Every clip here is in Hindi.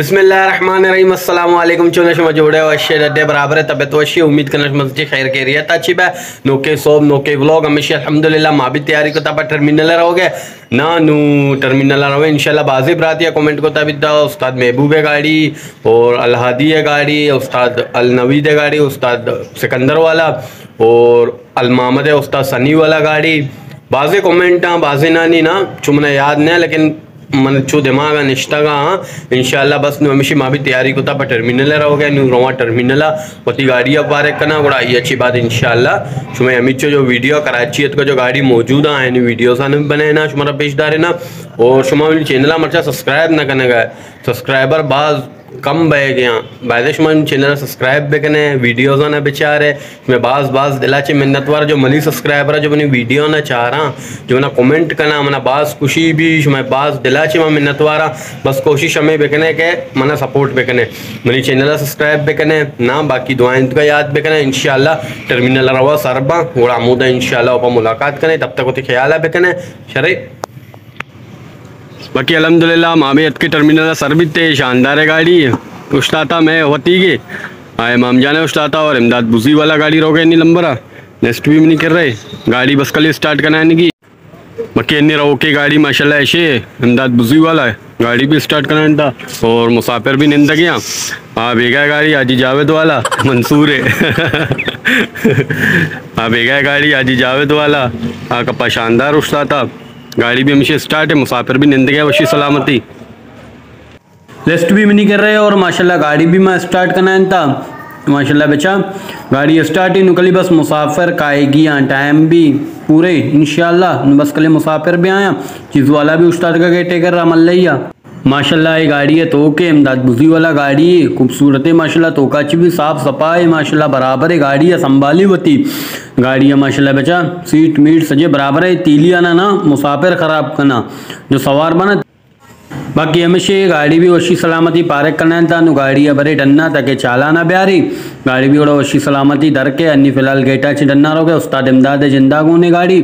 अस्सलाम वालेकुम चुने शमा जोड़े अशे डे बराबर है। तबे तो अशे उम्मीद करना मस्जिद खैर के रियत अच्छी बे नोके सोब नोके व्लॉग। हमेशा अल्हम्दुलिल्लाह, माँ भी तैयारी को तब टर्मिनल रहोगे? ना, नू, टर्मिनल रहो इंशाल्लाह बाजी बरातिया कमेंट को तब उस्ताद महबूब है गाड़ी और अलहादी है गाड़ी, उस्ताद अलनवीद है गाड़ी, उस्ताद सिकंदर वाला और अलमामद है, उस्ताद सनी वाला गाड़ी। बाज़े कमेंट बाज़े ना नहीं ना, चुमना याद नहीं लेकिन मन चो दिमाग निश्ता इनशाला बस हमेशा माँ भी तैयारी को पर टर्मिनल रहोगे न्यू रोवा टर्मिनल पति गाड़ी अब बारे करना गुड़ा ये अच्छी बात इनशाला शुमे अमित जो वीडियो कराची का जो गाड़ी मौजूद है वीडियो सान बने ना शुमारा पेशदार है ना और शुमा चैनल मर्चा सब्सक्राइब ना करने का सब्सक्राइबर बाज़ कम बह गया। बायदशमन चैनल सब्सक्राइब भी कने वीडियोज़ ना बेचारे मैं बास बास बाज दिलाची मिन्नत वाला जो मनी सब्सक्राइबर जो मैंने वीडियो ना चाह रहा। जो ना कमेंट करना मना बाज खुशी भी, मैं बास दिला दिलाची मैं मिन्नत वाला। बस कोशिश हमें भी बेकने के, मना सपोर्ट भी बेकने मनी चैनल सब्सक्राइब भी बेकने ना बाकी दुआएँ का याद भी बेकने इनशाला टर्मिनल रवा सरबा, और आमूदा इनशाला मुलाकात करें। तब तक होती ख्याल है बेकने शरे बाकी अलहमदिल्ला मामियत के टर्मिनल सर भी थे शानदार है गाड़ी। उश्ताता मैं होती की आए माम जाने उश्ताता और इमदाद बुजी वाला गाड़ी रोके नहीं नंबर नेक्स्ट भी नहीं कर रहे। गाड़ी बस कल स्टार्ट कराने की बाकी अन्य रोके गाड़ी, माशाल्लाह, ऐसे इमदाद बुजी वाला है। गाड़ी भी स्टार्ट कराना था और मुसाफिर भी निंदा गया हाँ बेगा गाड़ी, आजी जावेद वाला। मंसूर है। हाँ बेगा गाड़ी, आजी जावेद वाला। हाँ कपा शानदार उठता था। गाड़ी भी हमेशा स्टार्ट है, मुसाफिर भी निंद गया वशी सलामती। रेस्ट भी नहीं कर रहे और माशाल्लाह गाड़ी भी मैं स्टार्ट करना था माशाल्लाह बच्चा, गाड़ी स्टार्ट ही निकली, बस मुसाफिर काएगी यहाँ टाइम भी पूरे इन बस कल मुसाफिर भी आया चीज़ वाला भी उस्ताद का गेटे कर रहा मल्लैया माशाल्लाह, ये गाड़ी है तो के इमदाद बुजी वाला गाड़ी है खूबसूरत है, माशाल्लाह तोकाची भी, साफ़ सफ़ा है बराबर है, गाड़ी है, संभाली होती गाड़ी है, माशाल्लाह बेचा सीट, मीट सजे, बराबर है तीली आना ना, मुसाफिर ख़राब करना, जो सवार बना बाकी हमेशा गाड़ी भी वशी सलामती पार्क करना था नु गाड़ी बरे डन्ना ताकि चालाना ब्यारी गाड़ी भी बड़ा वशी सलामती दर के, अन्नी फ़िलहाल गेटा ची डन्ना रोगे उस्ताद इमदाद ज़िंदा ने गाड़ी।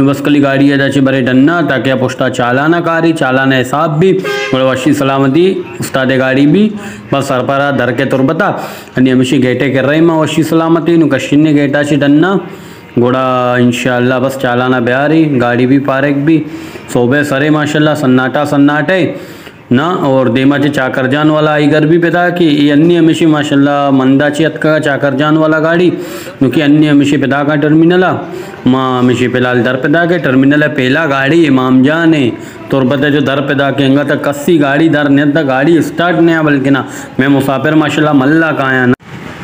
बस कली गाड़ी है दाची बरे डन्ना ताकि आप उस्ताद चालाना कारी, चालाना हिसाब भी बड़ा वशी सलामती उस्ताद गाड़ी भी, बस सरपरा दर के तुरबता अन्नी हमेशा गेटे कर रही मैं वशी सलामती नु कशिन गेटा ची डन्ना। घोड़ा, इंशाल्लाह, बस चालाना ब्यारी गाड़ी भी पार्क भी। सोबे सरे, माशाल्लाह, सन्नाटा, सन्नाटे। ना, और देमाचे चाकर जान वाला आई घर भी पैदा की, ये अन्य हमेशा, माशाल्लाह मंदाची अतका चाकर जान वाला गाड़ी। क्योंकि अन्य हमेशा पैदा का टर्मिनल माँ हमेशा फ़िलहाल दर पैदा के, टर्मिनल है, पहला गाड़ी, इमाम जान है। तुरबत जो दर पैदा के अंगा तक कस्सी गाड़ी, दर ने तक गाड़ी स्टार्ट नहीं बल्कि ना, मैं मुसाफिर, माशाल्लाह, मल्ला का आया ना।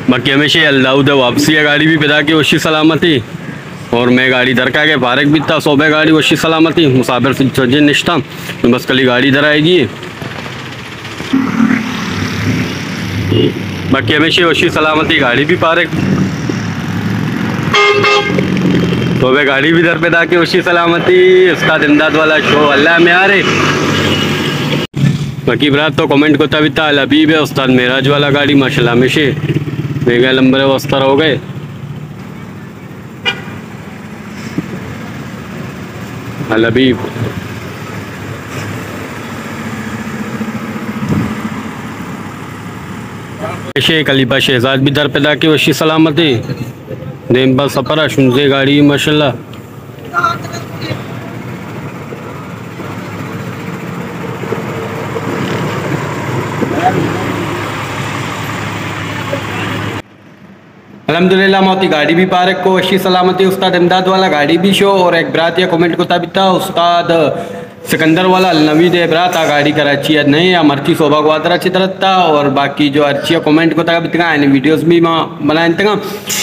बाकी हमेशा अल्लाह वापसी है, गाड़ी भी पैदा की वशी सलामती। और मैं गाड़ी दर का पारक भी था सोबे गाड़ी वशी सलामती मुसाफिर से निश्ता बस कली गाड़ी इधर आएगी बाकी हमेशा वशी सलामती गाड़ी भी पार्क। तो वे गाड़ी भी दर पैदा की वशी सलामती। उसका इमदाद वाला शो अल्लाह में आ रहे। बाकी बरात तो कमेंट को तभी था लबीब है, उस्ताद मेराज वाला गाड़ी, माशाल्लाह हमेशा मेगा लंबर वस्तर हो गए। लबीब शेख अलीबा शहजाद भी दर पैदा की वशी सलामती। देमबा सफरा शुंजे गाड़ी, माशाल्लाह। अलहमदिल्ला मोती गाड़ी भी पारक को, अच्छी सलामती, उस्ताद इमदाद वाला गाड़ी भी शो, और एक बरात या कमेंट को था उस्ताद सिकंदर वाला दे था गाड़ी कराची नहीं या मर्ची शोभा को आता अच्छी तरह था और बाकी जो अच्छी कमेंट को तक यानी वीडियोस भी माँ बनाए तंगा,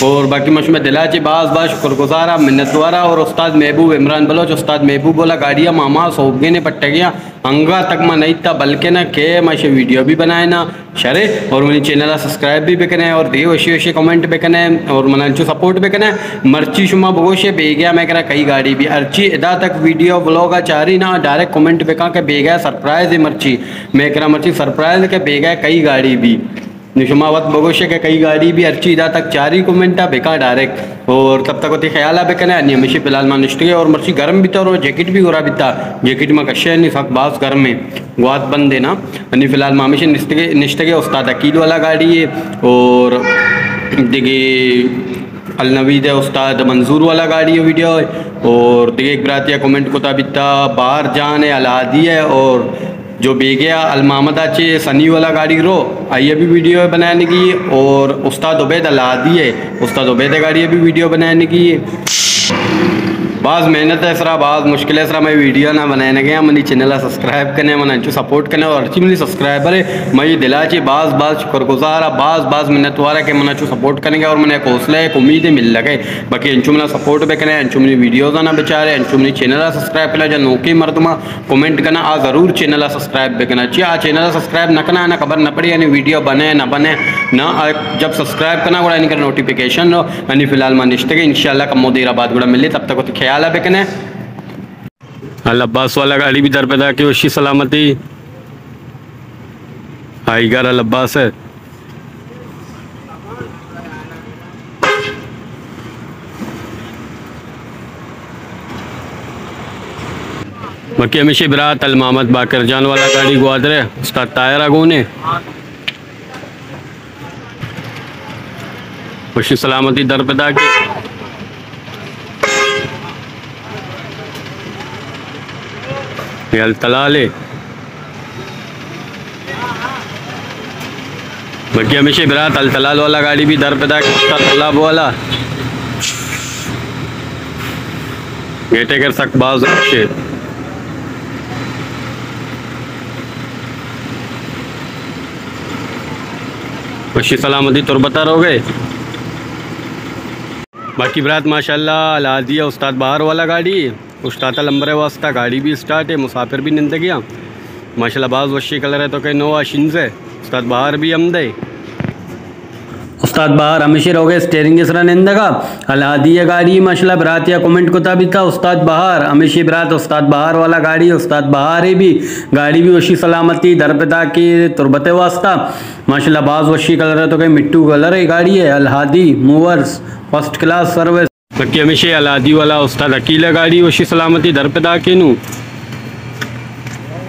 और बाकी मश में दिलाची बाज बाज शुक्रगुजारा मिन्नत वारा और उस्ताद महबूब इमरान बलोच, उस्ताद महबूब बोला गाड़िया मामा सोबगे ने पट्टे गया अंगा तक में नहीं था, बल्कि ना के माशे वीडियो भी बनाए ना, शरे, और उन्हें चैनल सब्सक्राइब भी बेकने, और दे वशी वशी कमेंट बेकने, और मनाचो सपोर्ट बेकने, मर्ची शुमा बगोशे बेगया मैं करा कई गाड़ी भी। अर्ची, इदा तक वीडियो ब्लॉग चारी ना डायरेक्ट कमेंट बेका के बेगया सरप्राइज़ है मर्ची। मैं करा मर्ची सरप्राइज़ के बेगा कई गाड़ी भी। निशुमावत बगोशे के कई गाड़ी भी अर्ची इदा तक चार ही कमेंटा बेका डायरेक्ट। और तब तक होती ख्याल आ बेकने, अन्य हमेशा फ़िलहाल मान निश्चित और मर्ची गर्म भी था और जैकेट भी गोरा भी था। जैकेट में कश्य नहीं फक बास गर्म में गुआत बंद देना अन्य फ़िलहाल मामिश निश्चित निश्चित उस्ताद अकील वाला गाड़ी है। और देखिए अलनवीद है, उस्ताद मंजूर वाला गाड़ी है, वीडियो है। और दिगे एक बरातिया कमेंट को ताबिता, बाहर जान है, अलादी है, और जो बेगिया अलमामदा चे, सनी वाला गाड़ी रो आइए भी वीडियो बनाने की, और उस्ताद उबैद अलादी है, उस्ताद उबैद गाड़ी भी वीडियो बनाने की बाज़ मेहनत है सरा, बाज़ मुश्किल है सरा मैं वीडियो ना बनाने गया मनी चैनल सब्सक्राइब करने मन अच्छी सपोर्ट करने और अच्छी मेरी सब्सक्राइबर है। मैं दिला ची, बाज़ बाज़ शुक्रगुजार बाज़ बाज़ मेहनत वाला के मन अच्छू सपोर्ट करेंगे और मैंने हौसला, एक उम्मीद मिल लगे। बाकी अंचू मैंने सपोर्ट भी करें अंचू मेरी वीडियोज़ आना बेचारे अंचू मेरी चैनल सब्सक्राइब करना जो नौकी मरदमा कमेंट करना आ ज़रूर चैनल सब्सक्राइब भी करना। चाहिए आ चैनल सब्सक्राइब न करना, ना खबर न पड़ी, यानी वीडियो बने, ना बने, ना जब सब्सक्राइब करना इनका नोटिफिकेशन यानी फ़िलहाल मैं निश्चित इंशाल्लाह कमो देर बाद गुड़ा मिले, तब तक तो ख्याल है बेकने अल अब्बास वाला गाड़ी भी दर पैदा की उसी सलामती। आई घर अल अब्बास है बाकी हमेशा बरात अल मोहम्मद बाकर जान वाला गाड़ी ग्वादर है उसका टायर आगोने खुशी सलामती दर पैदा की तलाले बाकी हमेशा बरात अल तलाल वाला गाड़ी भी दर पैदा तालाब वाला गेटे कर सक बाज अच्छे खुशी सलामती तुरबता रहोगे बाकी बरात माशाल्लाह लादिया उस्ताद बाहर वाला गाड़ी उस्ताद लंबर वास्ता गाड़ी भी स्टार्ट है, मुसाफिर भी निंद गया। माशाल्लाह, बाज वशी कलर है तो कहीं नोवा शिंज है। उस्ताद बाहर भी अमदे उस्ताद बाहर हमेशा रहोगे स्टेयरिंग इसरा निंदगा अलादी गाड़ी, माशाल्लाह बरातिया कमेंट को भी था, उस्ताद बाहर। हमेशा बरात, उस्ताद बाहर वाला गाड़ी, उस्ताद बाहर है भी। गाड़ी भी वशी सलामती दरपदा की तुरबत वास्ता। माशाल्लाह, बाज वशी कलर है तो कहीं मिट्टू कलर है, गाड़ी है। Alhadi movers first class service बाकी हमेशा अलादी वाला उस्ताद अकीला गाड़ी वशी सलामती दरपदा के नू।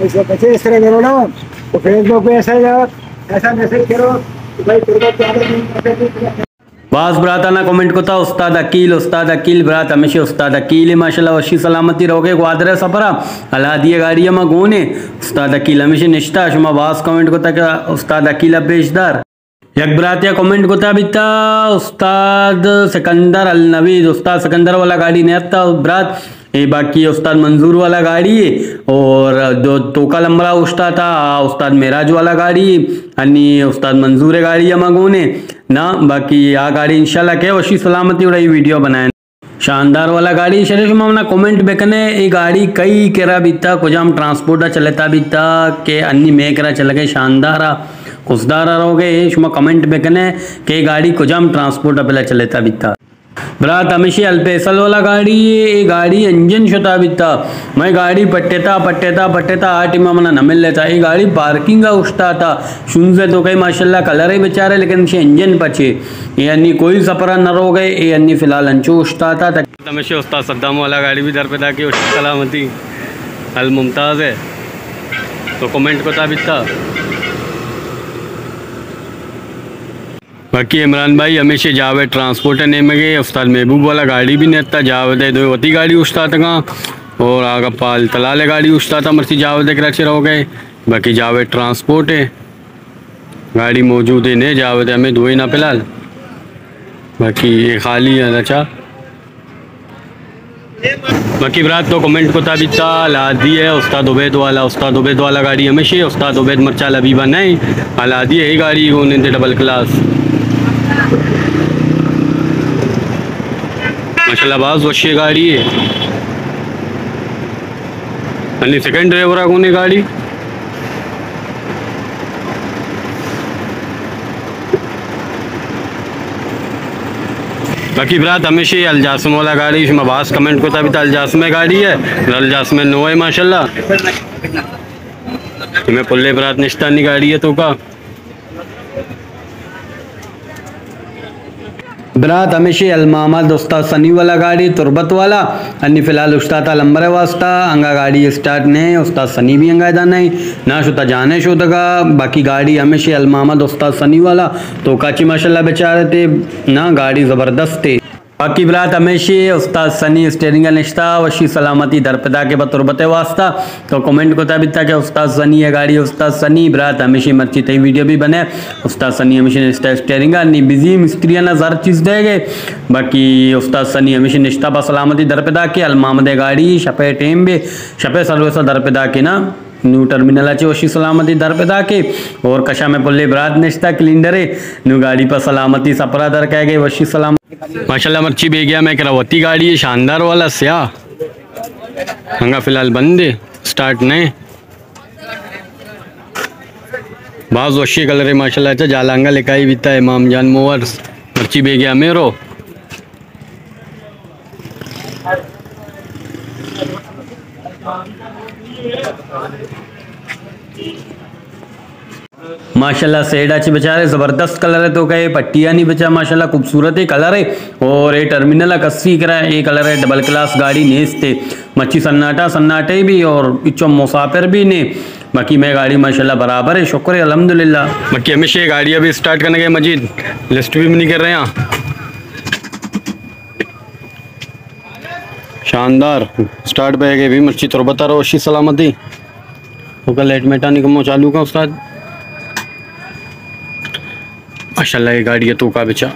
बच्चे इस तरह करो ना तो फेसबुक पे ऐसा ऐसा मैसेज करो बास ब्राताना कमेंट को था उस्ताद अकील उस्ताद अकील ब्रात हमेशा उस्ताद अकील माशाल्लाह वशी सलामती रोगे ग्वादर सफरा। अला दिए गाड़ी में गोने उस्ताद अकील हमेशा निश्ता शुमा बास कमेंट को था उस्ताद अकील पेशदार एक ब्रातिया कमेंट को था बिता उस्ताद सिकंदर अल नवीद उस्ताद सिकंदर वाला गाड़ी नहीं आता ब्रात ये बाकी उस्ताद मंजूर वाला गाड़ी, और जो तोका लंबरा उस्ता था, उस्ताद मेराज वाला गाड़ी, अन्नी उस्ताद मंजूर है गाड़ी है मगोने ना, बाकी आ गाड़ी इंशाल्लाह के वशी सलामती उड़ा वीडियो बनाए। शानदार वाला गाड़ी शरीफ मामना कमेंट बेकने ये गाड़ी कई केरा बीता, कुछ हम ट्रांसपोर्टा चलता बीता के अन्नी में चल गए, शानदार रहोगे शुमा कमेंट बेकने के गाड़ी हम ट्रांसपोर्ट अपना चलता बीता ब्रात, हमेशा अल्पेसल वाला गाड़ी, ये गाड़ी इंजन शुता बिता मैं गाड़ी पट्टेता पट्टेता पट्टेता, आठ इमा मना न मिल लेता ये गाड़ी पार्किंग का उठता था। शुन से तो कई माशाल्लाह कलर ही बेचारे, लेकिन इसे इंजन पचे। ये अन्नी कोई सफरा न रो गए ये अन्नी फ़िलहाल अंचू उठता था। हमेशा उस्ताद सद्दाम वाला गाड़ी भी दर पे था कि सलामती। अल मुमताज़ है। तो कमेंट को था। बाकी इमरान भाई, हमेशा जावेद ट्रांसपोर्टर नेम गए उस्ताद महबूब वाला गाड़ी भी नहीं था है दो गाड़ी उस्ताद का। और आगे पाल तलाले गाड़ी उस्ताद मर्सी जावेद कराची रहो गए। बाकी जावेद ट्रांसपोर्ट है। गाड़ी मौजूद है, नहीं जावेद हमें धोई ना फ़िलहाल। बाकी ये खाली है अच्छा। बाकी बरात तो कमेंट को ताबित था लादी है, उस्ताद उबैद वाला, उस्ताद उबैद वाला गाड़ी हमेशा, उस्ताद उबैद मरचा अबीबा नहीं। अलादी है गाड़ी, उन्हें डबल क्लास माशाल्लाह बाज वशी गाड़ी है। अन्य सेकंड ड्राइवर आगोने गाड़ी? बाकी बरात हमेशा ही अलजासम वाला गाड़ी इसमें बास कमेंट को तभी तो अलजासम गाड़ी है अलजासम नो है माशाल्लाह। मैं पुल्ले बरात निश्तानी गाड़ी है तो का। बरात हमेशा अलमामद उस्ताद सनी वाला गाड़ी, तुरबत वाला। अन्य फ़िलहाल उस्ता था लंबर वास्ता, अंगा गाड़ी स्टार्ट नहीं उस्ताद सनी भी अंगा जाना नहीं। ना शुता जाने का बाकी गाड़ी हमेशा अलमामद उस्ताद सनी वाला। तो काची माशाल्लाह बेचारे थे ना गाड़ी ज़बरदस्त थे बाकी बरात हमेशा उस्ताद सनी स्टेरिंग निश्ता, वशी सलामती दरपदा के बतुरबत वास्ता। तो कमेंट को तबित कि उस्ताद सनी है गाड़ी, उस्ताद सनी बरात हमेशा मर्ची तई वीडियो भी बने। उस्ताद सनी हमेशा निश्ता स्टेरिंग नहीं बिज़ी मिस्त्री ना हर चीज़ दे गए। बाकी उस्ताद सनी हमेशा निश्ता बा सलामती दरपदा के, अलमामद गाड़ी शपे टेम बे शपे सर्विस दरपदा के ना। न्यू टर्मिनल अच्छे वशी सलामती पे दाके। और कशा में पुल्ले बरात निश्ता क्लिंडर। न्यू गाड़ी पर सलामती सपरा दर कह गए, वशी सलाम। माशाल्लाह, मर्ची बे गया, मैं करावती गाड़ी है, शानदार वाला स्या। हंगा फ़िलहाल बंद स्टार्ट नहीं। बाज वशी कलर है, माशाल्लाह अच्छा जालांगा लिखाई बीता है, इमाम जान मोवर्स मर्ची बे गया, मेरो। माशाल्लाह सेड अच्छी बेचारे ज़बरदस्त कलर है तो कहे, पट्टिया नहीं बचा, माशाल्लाह, खूबसूरत ही कलर है। और ये टर्मिनल कस्सी करा है ये कलर है डबल क्लास गाड़ी नेस थे मच्छी सन्नाटा, सन्नाटे भी, और पिछो मुसाफिर भी ने। बाकी मैं गाड़ी माशाल्लाह बराबर है, शुक्र है, अल्हम्दुलिल्लाह। बाकी हमेशा गाड़ी अभी स्टार्ट करने के मजीद लिस्ट भी नहीं कर रहे हैं। शानदार। स्टार्ट पे गए भी मच्छी तो बता रहा अच्छी सलामती। होगा लेट मेटा निकमो चालू का उस्ताद। माशाल्लाह, ये गाड़ी है तो का बेचा।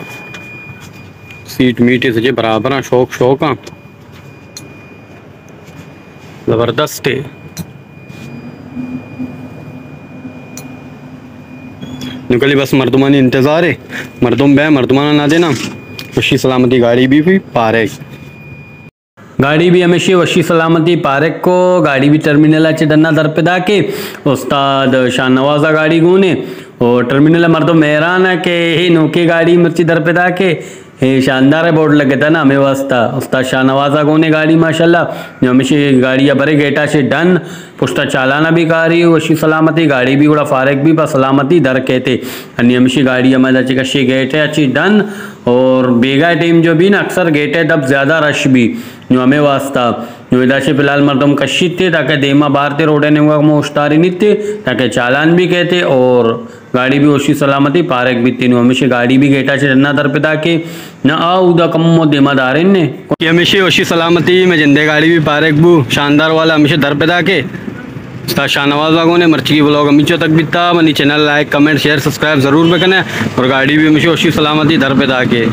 सीट मीट सजे बराबर शौक शौक हाँ। ज़बरदस्त है। निकली बस मर्दमानी इंतज़ार है। मर्दुम बे, मर्दमाना ना देना। खुशी सलामती गाड़ी भी भी पार गाड़ी भी हमेशा वशी सलामती पार्क को, गाड़ी भी टर्मिनल अच्छे डन्ना दर पे दाके। उस्ताद शाहनवाजा गाड़ी गुने, और टर्मिनल मर तो मेहरान है के हे शानदार है बोर्ड लगे था ना, हमें वास्ता। उस्ताद शाहनवाजा गोने गाड़ी, माशाल्लाह। हमेशा गाड़ी बरे गेटा से डन। पुष्टा चालाना भी कारी, वशी सलामती। गाड़ी भी बड़ा फारक भी बस सलामती दर कहते अन्य हमेशा गाड़ी हमारे अच्छी कशी गेट है अच्छी डन। और बेगा टाइम जो भी ना, अक्सर गेट है तब ज़्यादा रश भी। जो हमें वास्ता। जो से फ़िलहाल मरदम कशित थे, ताकि देमा बाहर थे, रोडे ने उश्तारी नहीं थे ताकि चालान भी कहते और गाड़ी भी ओशी सलामती पारक भी तीनों हमेशा गाड़ी भी गेटा से जन्ना पे ताकि न उदा कम देमा दारे ने कि हमेशा ओशी सलामती में जिंदे गाड़ी भी पारक बू, शानदार वाला हमेशा दर ताके उस्ताद शाहनवाज बागों ने मर्ची की ब्लॉग अमीचो तक भी था, money channel like, comment, share, subscribe ज़रूर करना और गाड़ी भी हमेशा ओशी सलामती दर पे ताके